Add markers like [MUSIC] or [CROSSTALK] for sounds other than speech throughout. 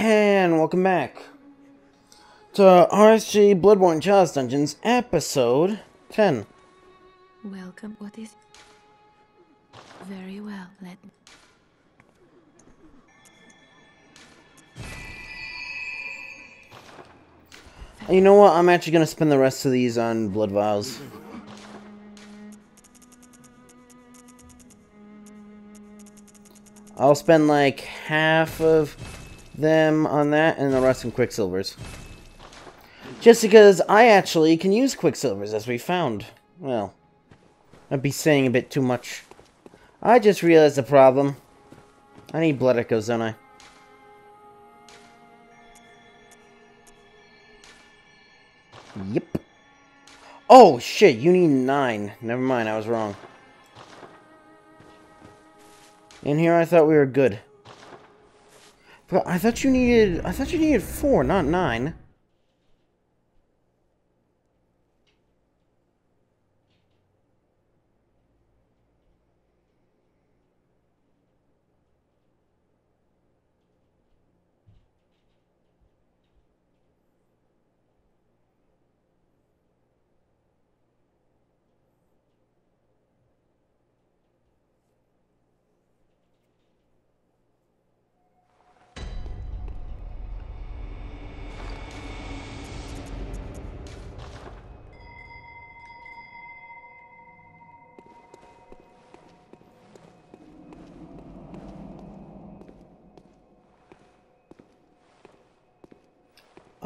And welcome back to RSG Bloodborne Chalice Dungeons, episode 10. Welcome. What is? Very well. Let. You know what? I'm actually going to spend the rest of these on Blood Vials. I'll spend like half of them on that and the rest in Quicksilvers. Just because I actually can use Quicksilvers as we found. Well, I'd be saying a bit too much. I just realized the problem. I need blood echoes, don't I? Yep. Oh, shit, you need nine. Never mind, I was wrong. In here, I thought we were good. But I thought you needed... I thought you needed four, not nine.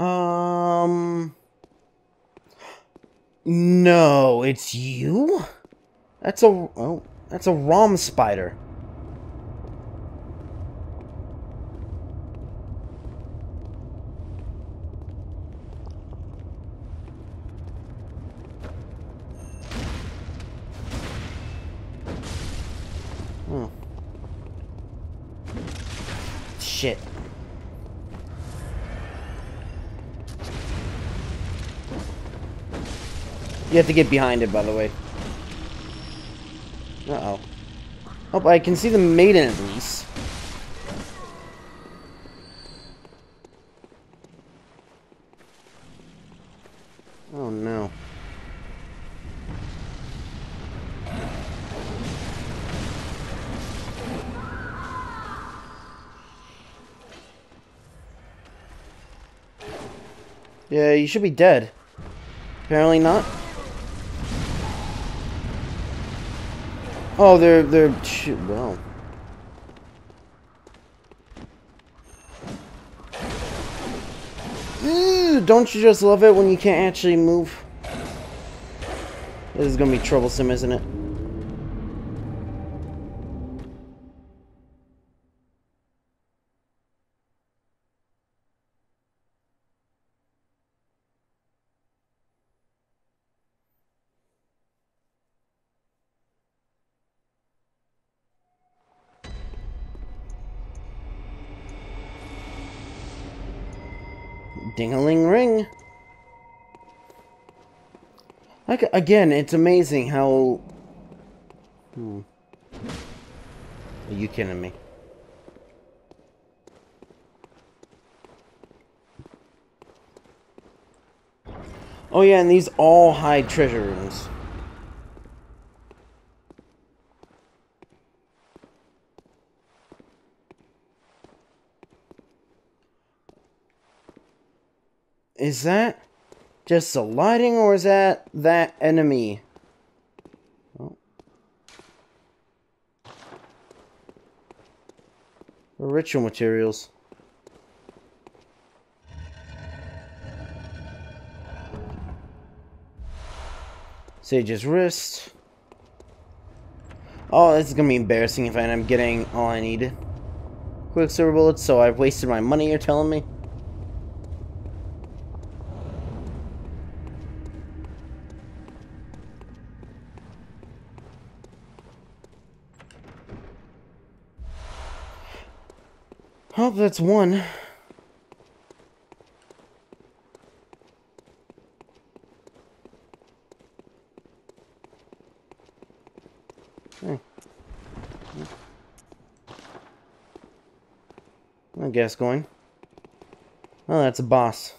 Um... No, it's you? That's a... Oh, that's a Rom spider. You have to get behind it, by the way. Uh-oh. Oh, I can see the maiden at least. Oh, no. Yeah, you should be dead. Apparently not. Oh, they're they're shit, well. Don't you just love it when you can't actually move? This is gonna be troublesome, isn't it? Ding-a-ling ring. Like again, it's amazing how. Hmm. Are you kidding me? Oh yeah, and these all hide treasure rooms. Is that just the lighting, or is that that enemy? Oh. Ritual materials. Sage's wrist. Oh, this is gonna be embarrassing if I end up getting all I needed. Quicksilver bullets, so I've wasted my money, you're telling me? Oh, that's one. Hey. I guess going. Oh, that's a boss.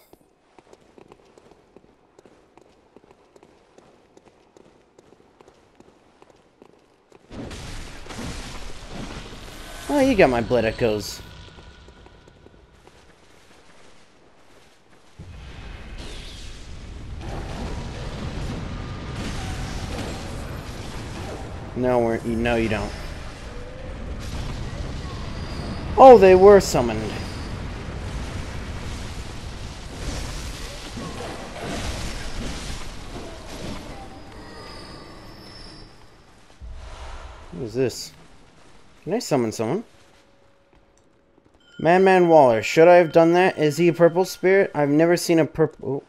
Oh, you got my blood No, we're, you, no, you don't. Oh, they were summoned. What is this? Can I summon someone? Madman Waller. Should I have done that? Is he a purple spirit? I've never seen a purple...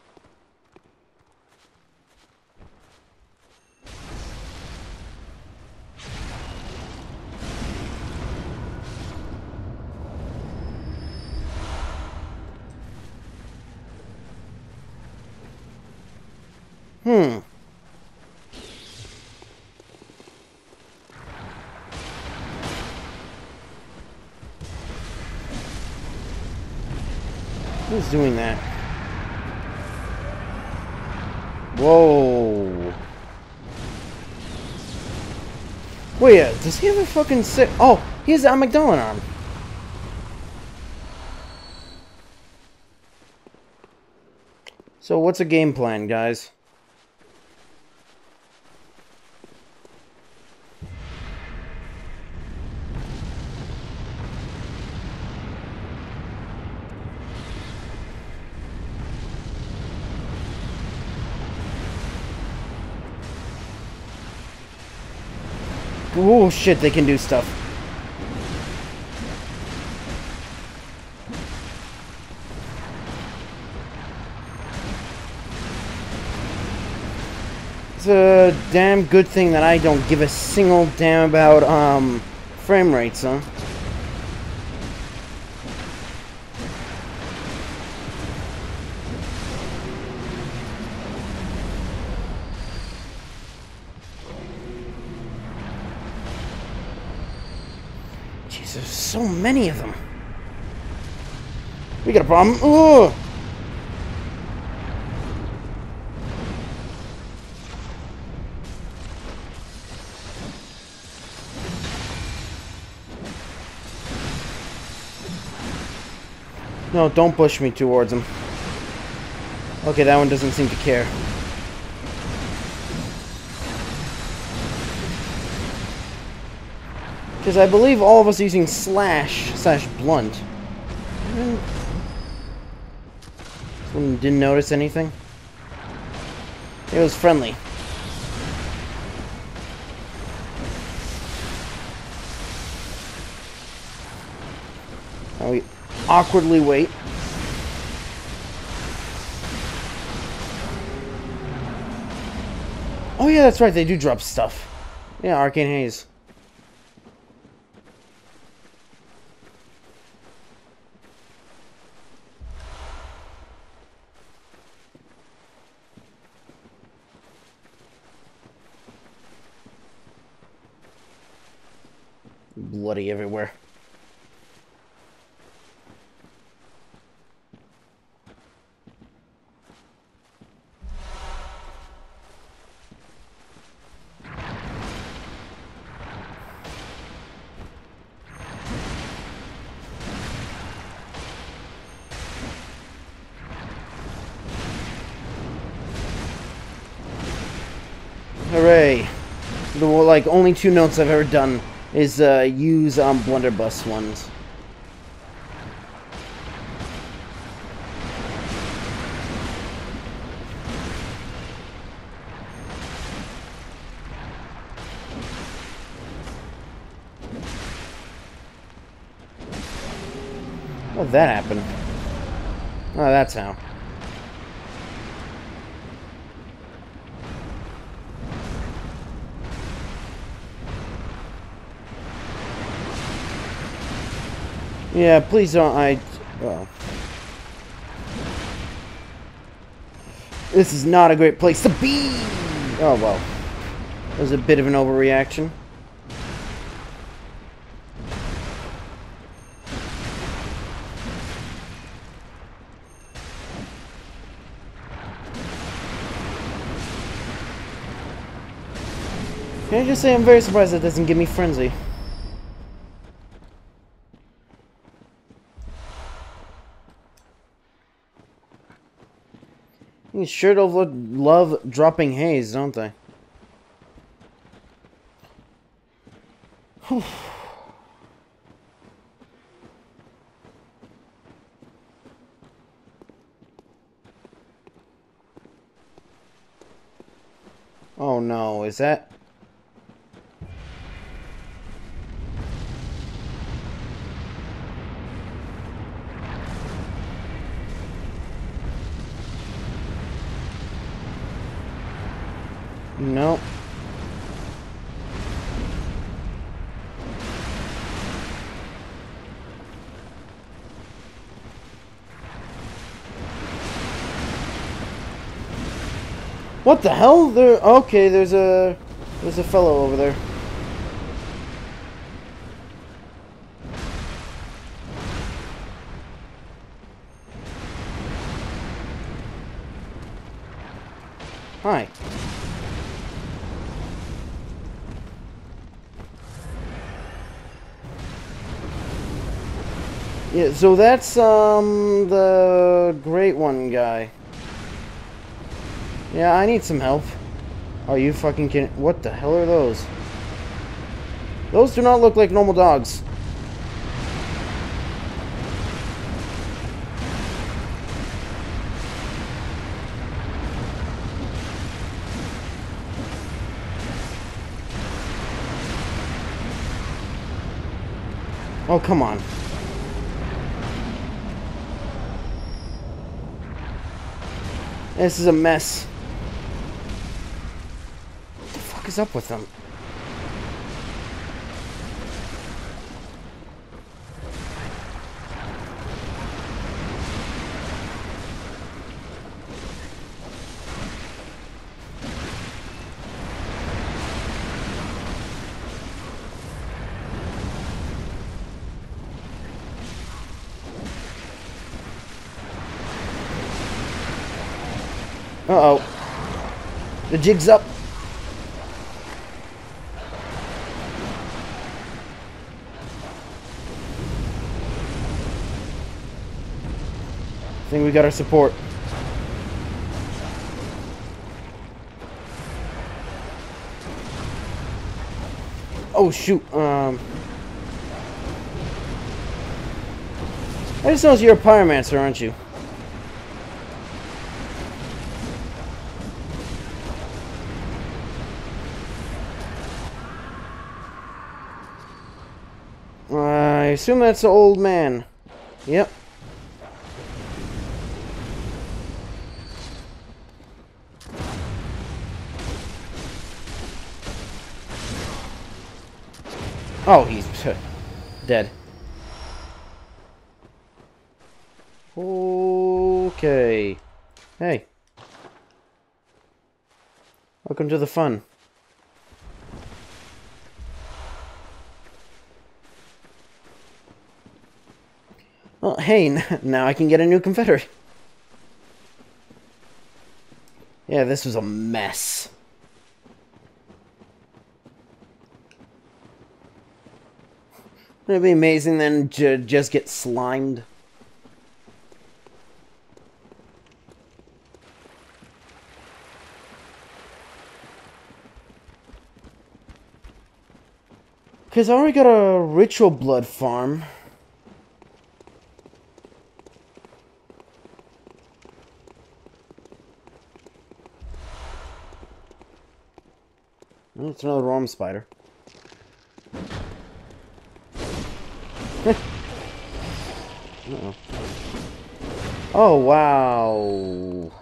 fucking sick... Oh, he has a arm. So what's a game plan, guys? Oh shit, they can do stuff. It's a damn good thing that I don't give a single damn about um frame rates, huh? Many of them. We got a problem. Ugh. No, don't push me towards him. Okay, that one doesn't seem to care. Because I believe all of us are using slash slash blunt. Someone didn't notice anything? It was friendly. Now we awkwardly wait. Oh yeah, that's right, they do drop stuff. Yeah, Arcane Haze. Bloody everywhere. Hooray! The like only two notes I've ever done is uh, use um, blunderbuss ones. How'd that happen? Oh, that's how. Yeah, please don't. I. Oh. This is not a great place to be! Oh, well. That was a bit of an overreaction. Can I just say I'm very surprised that doesn't give me Frenzy. Sure do love dropping haze, don't they? [SIGHS] oh no, is that... No. What the hell? There. Okay, there's a there's a fellow over there. Hi. Yeah, so that's, um, the Great One guy. Yeah, I need some help. Are you fucking kidding? What the hell are those? Those do not look like normal dogs. Oh, come on. This is a mess. What the fuck is up with them? Uh-oh. The jig's up. I think we got our support. Oh shoot, um... I just noticed you're a pyromancer, aren't you? Assume that's the old man. Yep. Oh, he's [LAUGHS] dead. Okay. Hey. Welcome to the fun. Hey, [LAUGHS] now I can get a new Confederate. Yeah, this was a mess. It'd be amazing then to just get slimed. Because I already got a ritual blood farm. It's another Rom spider. [LAUGHS] uh -oh. oh, wow.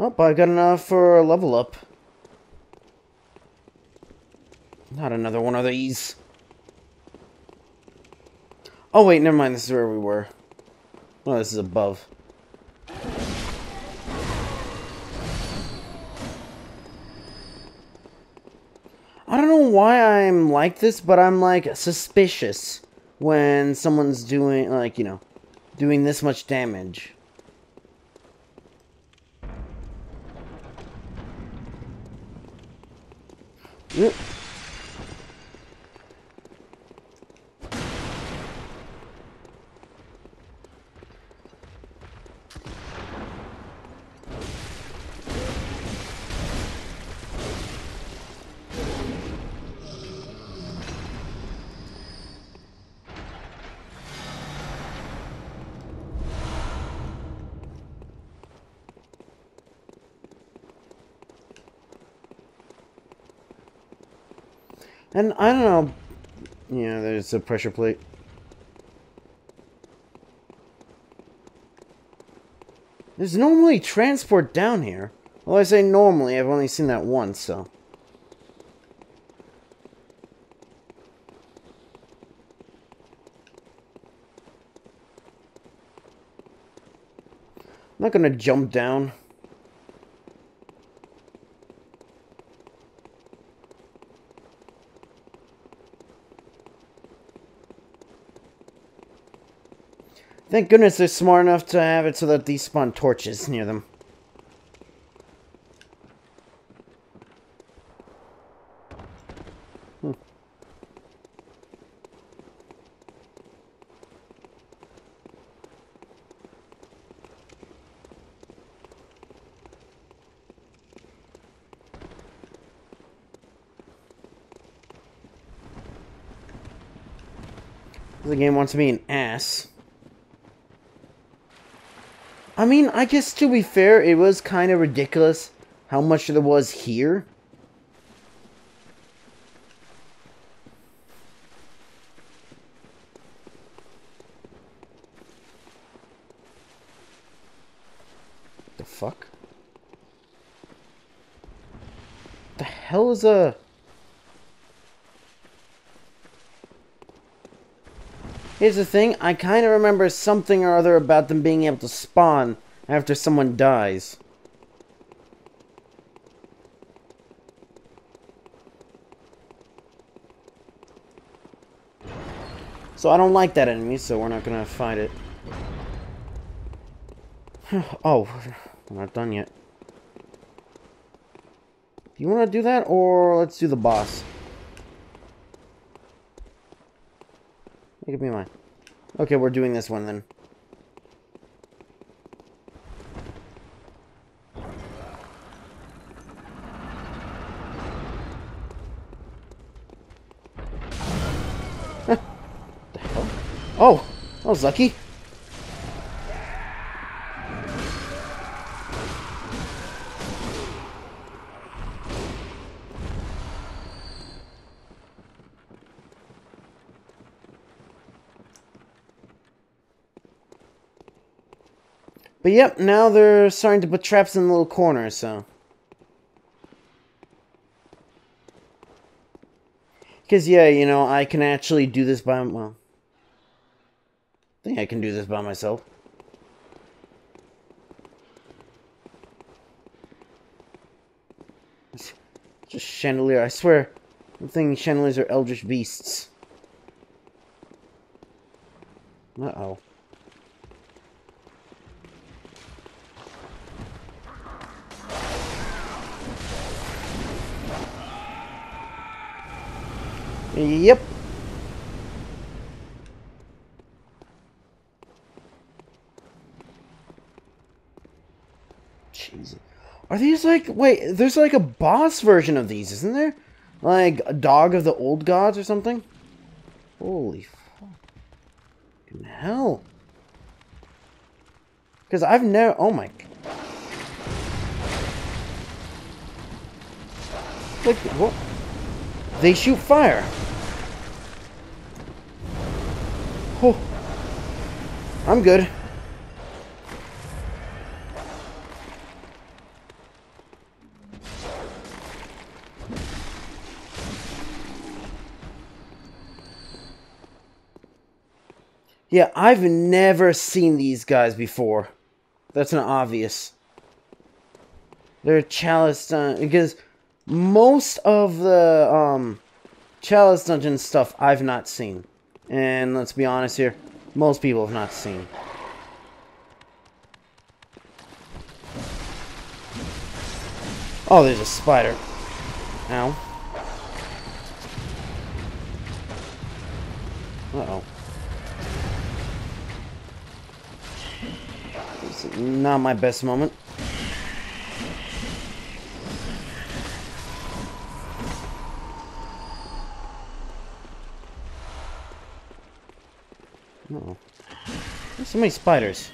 Oh, I got enough for a level up. Not another one of these. Oh, wait, never mind. This is where we were. Oh, this is above. why I'm like this, but I'm like suspicious when someone's doing like, you know, doing this much damage. Yep. And I don't know. Yeah, there's a pressure plate. There's normally transport down here. Well, I say normally, I've only seen that once, so. I'm not gonna jump down. Thank goodness they're smart enough to have it so that these spawn torches near them. Hmm. The game wants to be an ass. I mean, I guess to be fair, it was kind of ridiculous how much there was here. The fuck? The hell is a... Here's the thing, I kind of remember something or other about them being able to spawn after someone dies. So I don't like that enemy, so we're not gonna fight it. [SIGHS] oh, we're not done yet. Do you want to do that, or let's do the boss? Up your mind. Okay, we're doing this one then. [LAUGHS] the hell? Oh, that was lucky. But yep, now they're starting to put traps in the little corners, so. Because, yeah, you know, I can actually do this by, well. I think I can do this by myself. Just chandelier, I swear. I'm thinking chandeliers are eldritch beasts. Uh-oh. Yep. Jesus. Are these like... Wait, there's like a boss version of these, isn't there? Like a dog of the old gods or something? Holy fuck. hell. Because I've never... Oh my... Like, what? They shoot fire. Oh. I'm good. Yeah, I've never seen these guys before. That's an obvious. They're chalice uh, because most of the um, Chalice Dungeon stuff I've not seen. And let's be honest here, most people have not seen. Oh, there's a spider. Ow. Uh-oh. This is not my best moment. Many spiders.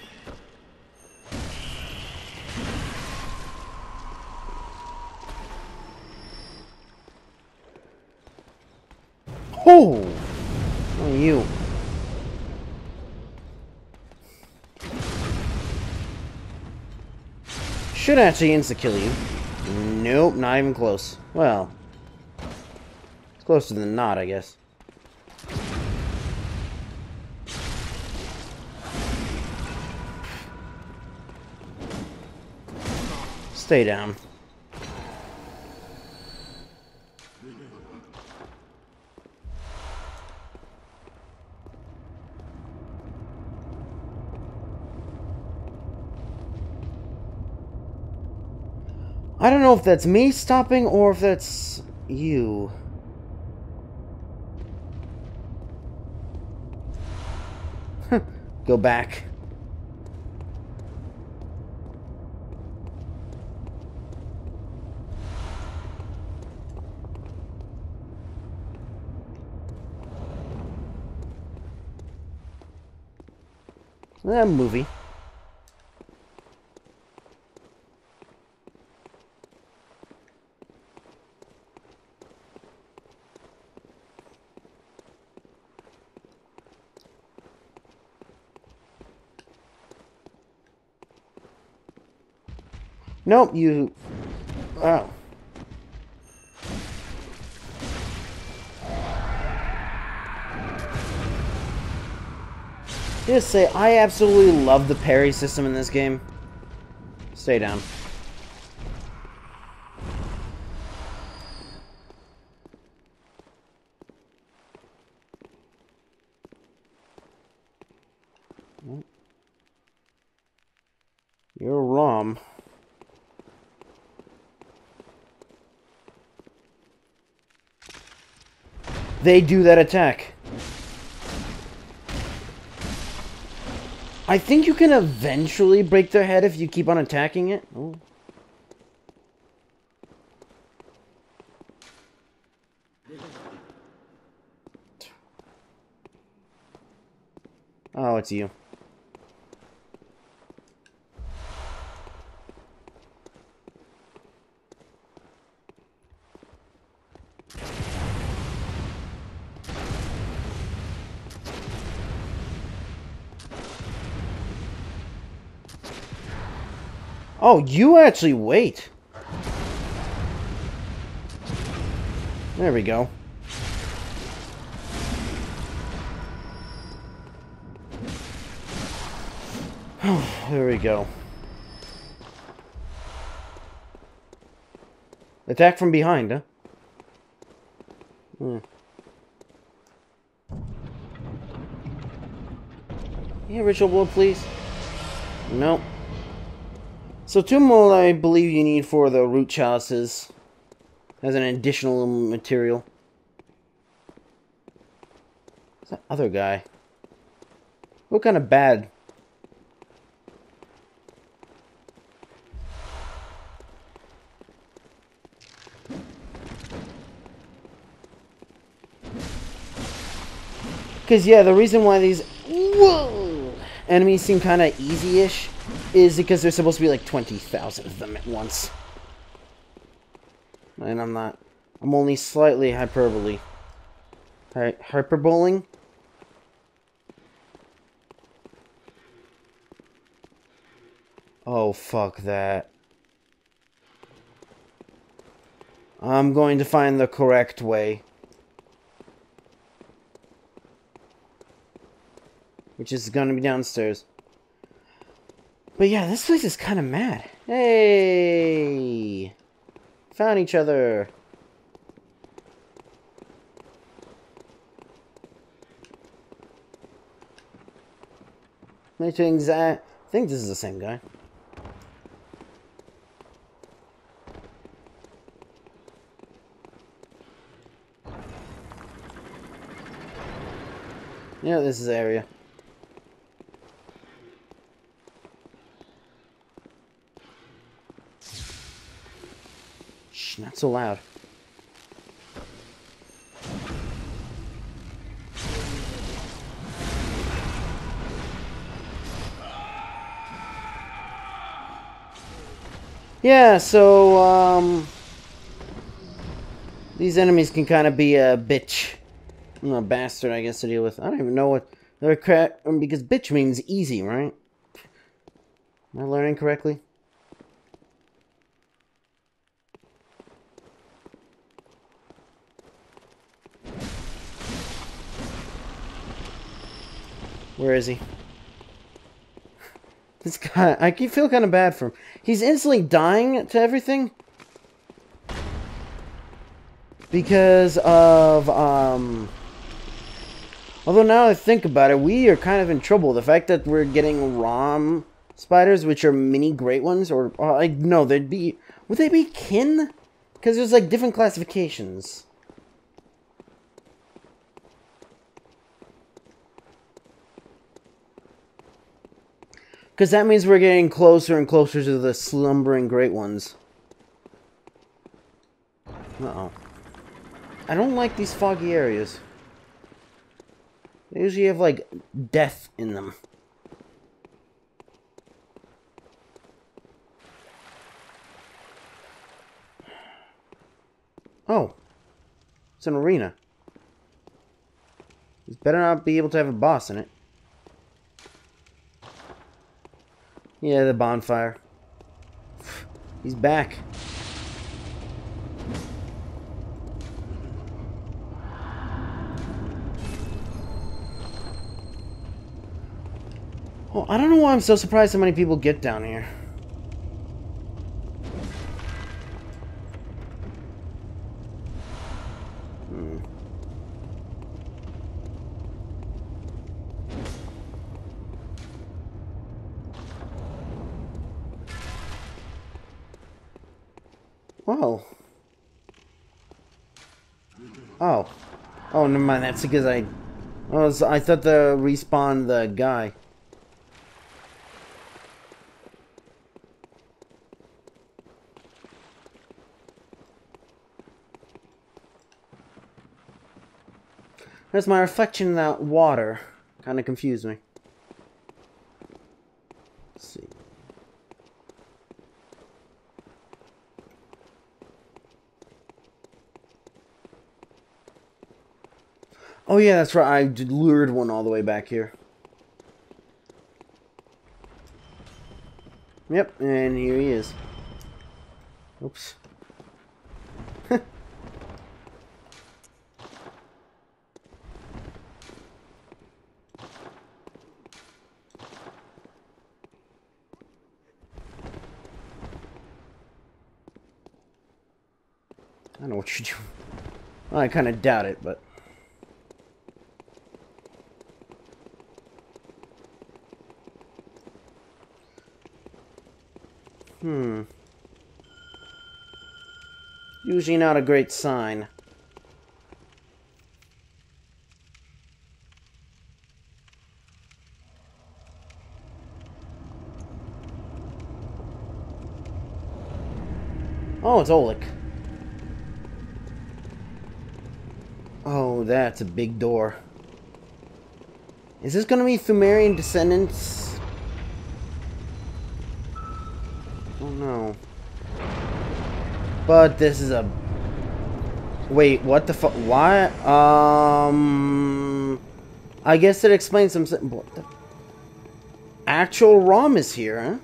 Oh! You. Should actually insta-kill you. Nope, not even close. Well, it's closer than not, I guess. Stay down. I don't know if that's me stopping or if that's you. [LAUGHS] Go back. That movie. Nope, you... Oh. Just say, I absolutely love the parry system in this game. Stay down. You're wrong. They do that attack. I think you can eventually break their head if you keep on attacking it. Oh. Oh, it's you. Oh, you actually wait. There we go. [SIGHS] there we go. Attack from behind, huh? Hmm. Yeah, ritual blood, please. Nope. So two more I believe you need for the root chalices as an additional material. What's that other guy? What kind of bad? Because, yeah, the reason why these whoa, enemies seem kind of easy-ish is because there's supposed to be like 20,000 of them at once. And I'm not. I'm only slightly hyperbole. Hi hyperboling? Oh, fuck that. I'm going to find the correct way. Which is going to be downstairs. But yeah, this place is kind of mad. Hey! Found each other. Meetings I think this is the same guy. Yeah, this is the area. So loud. Yeah, so, um... These enemies can kind of be a bitch. A bastard, I guess, to deal with. I don't even know what... They're cra- um, because bitch means easy, right? Am I learning correctly? Where is he? This guy, I keep feel kind of bad for him. He's instantly dying to everything. Because of, um... Although now I think about it, we are kind of in trouble. The fact that we're getting Rom spiders, which are mini great ones, or, uh, like, no, they'd be... Would they be kin? Because there's, like, different classifications. Because that means we're getting closer and closer to the slumbering great ones. Uh-oh. I don't like these foggy areas. They usually have, like, death in them. Oh. It's an arena. It's better not be able to have a boss in it. Yeah, the bonfire. He's back. Oh, I don't know why I'm so surprised how many people get down here. Oh. Oh. Oh, never mind. That's because I... I, was, I thought the respawn the guy. There's my reflection in that water. Kind of confused me. Let's see. Oh yeah, that's right. I lured one all the way back here. Yep, and here he is. Oops. [LAUGHS] I don't know what you're doing. I kind of doubt it, but... Usually not a great sign. Oh, it's Oleg. Oh, that's a big door. Is this gonna be Pthumerian descendants? Oh no. But this is a... Wait, what the fuck? Why? Um... I guess it explains some... What the... Actual Rom is here, huh?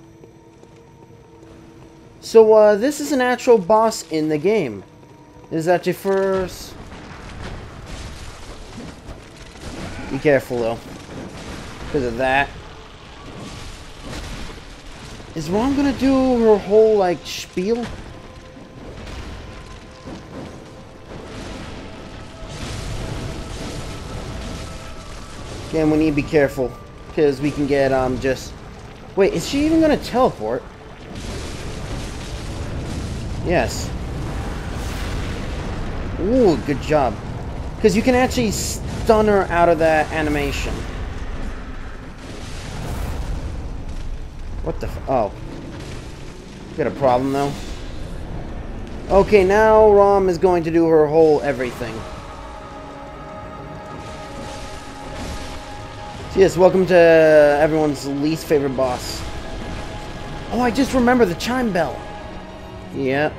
So, uh, this is an actual boss in the game. Is that your first... Be careful, though. Because of that. Is Rom gonna do her whole, like, spiel? Again, we need to be careful. Because we can get, um, just... Wait, is she even gonna teleport? Yes. Ooh, good job. Because you can actually stun her out of that animation. What the Oh. Got a problem, though? Okay, now Rom is going to do her whole everything. So yes, welcome to everyone's least favorite boss. Oh, I just remember the chime bell. Yep.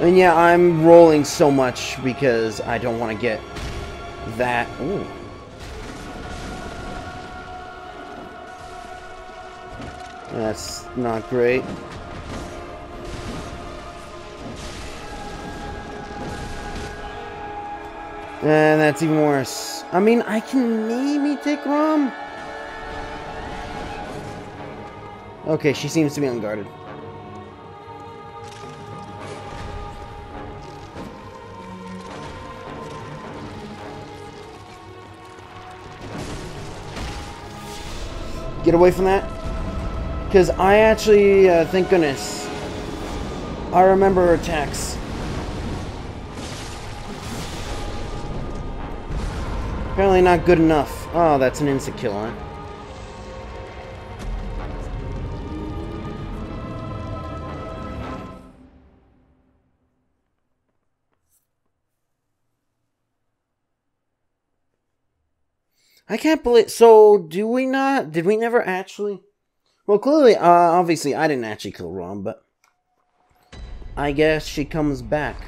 And yeah, I'm rolling so much because I don't want to get that. Ooh. That's not great. And that's even worse. I mean, I can maybe take Rom. Okay, she seems to be unguarded. Get away from that. Because I actually, uh, thank goodness, I remember her attacks. Apparently not good enough. Oh, that's an instant kill, huh? I can't believe. So, do we not? Did we never actually? Well, clearly, uh, obviously, I didn't actually kill Rom, but I guess she comes back.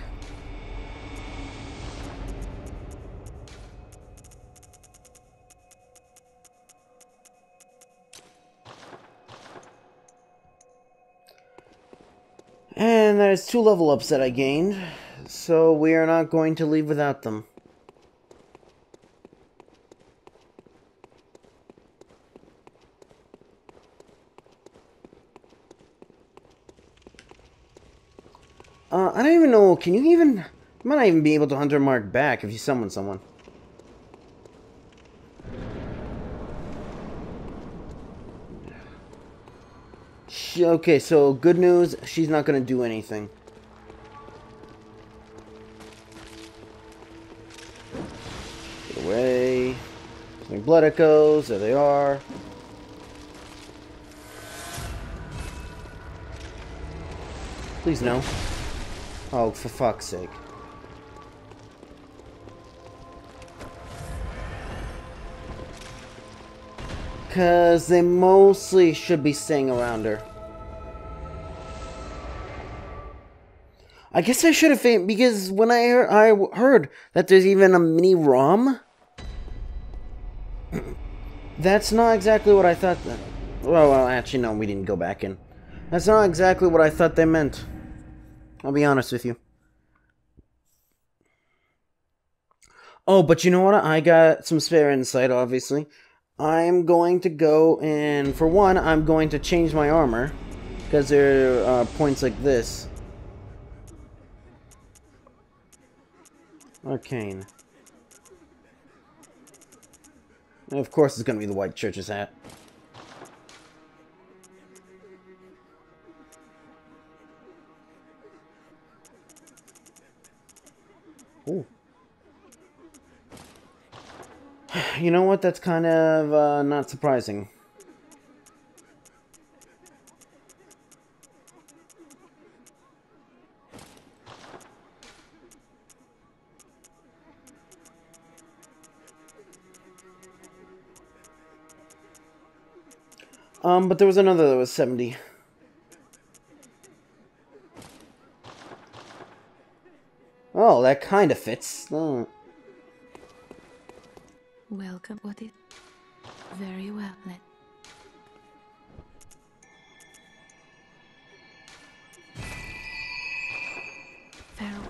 And there's two level ups that I gained, so we are not going to leave without them. Uh, I don't even know, can you even... Might not even be able to hunter mark back if you summon someone. Okay, so good news, she's not to do anything. Get away. Blood echoes, there they are. Please no. Oh, for fuck's sake. Because they mostly should be staying around her. I guess I should have fainted because when I heard, I heard that there's even a mini ROM. [CLEARS THROAT] That's not exactly what I thought. That, well, well, actually, no, we didn't go back in. That's not exactly what I thought they meant. I'll be honest with you. Oh, but you know what? I got some spare insight, obviously. I'm going to go and, for one, I'm going to change my armor. Because there are uh, points like this. Arcane. And of course it's going to be the White Church's hat. Ooh. [SIGHS] You know what? That's kind of uh, not surprising. Um, but there was another that was 70. Oh, that kind of fits. Oh. Welcome. What is... Very well, let... Farewell.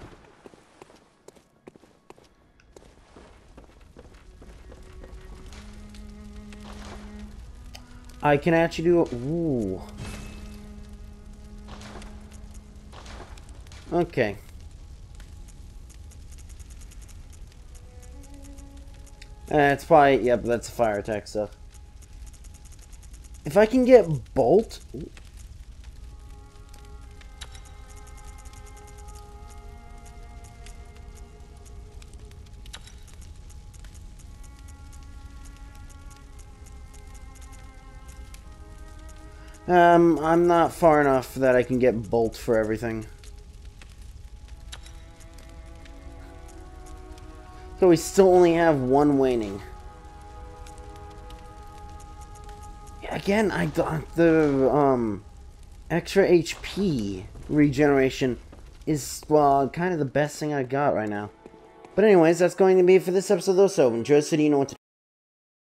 I can actually do... Ooh. Okay. Eh, it's probably, yep, that's fire attack stuff. If I can get Bolt... Um, I'm not far enough that I can get Bolt for everything. So we still only have one waning. Again, I thought the um extra HP regeneration is well kind of the best thing I got right now. But anyways, that's going to be it for this episode though, so enjoy so you know what to